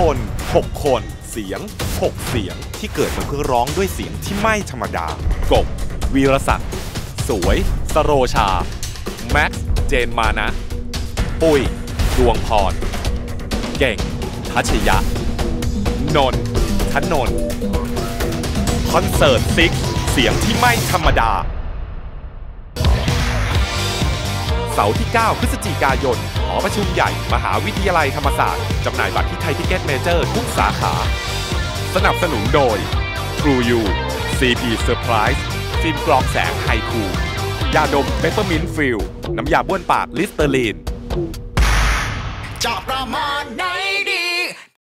คน 6 คน เสียง 6 เสียงที่เกิดมาเพื่อร้องด้วยเสียงที่ไม่ธรรมดา กบ วีรศักดิ์ สวย สโรชา แม็กซ์ เจนมานะ ปุ้ย ดวงพร เก่ง ทัชยะ นนท์ธนนท์คอนเสิร์ต SIX เสียงที่ไม่ธรรมดา เสาร์ที่ 9 พฤศจิกายน หอประชุมใหญ่ มหาวิทยาลัยธรรมศาสตร์ จำหน่ายบัตรที่ Thai Ticket Major ทุกสาขา สนับสนุนโดย True You CP Surprise ฟิล์มกรองแสง Hi-Kool ยาดม Peppermint Field น้ำยาบ้วนปากลิสเตอรีนจะประมาณไหน